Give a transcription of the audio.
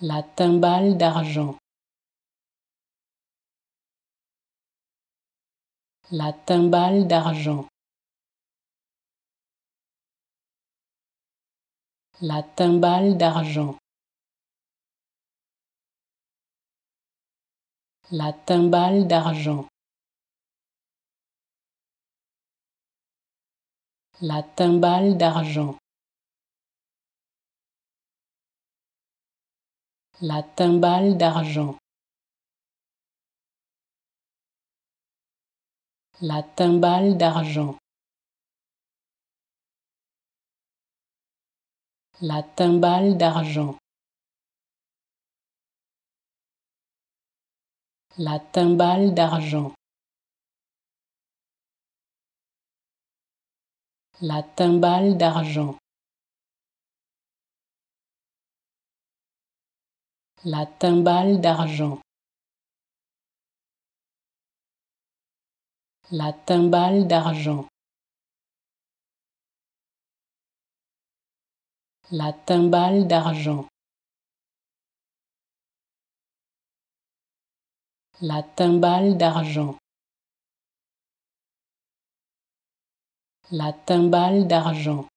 La timbale d'argent. La timbale d'argent. La timbale d'argent. La timbale d'argent. La timbale d'argent. La timbale d'argent. La timbale d'argent. La timbale d'argent. La timbale d'argent. La timbale d'argent. La timbale d'argent. La timbale d'argent. La timbale d'argent. La timbale d'argent. La timbale d'argent.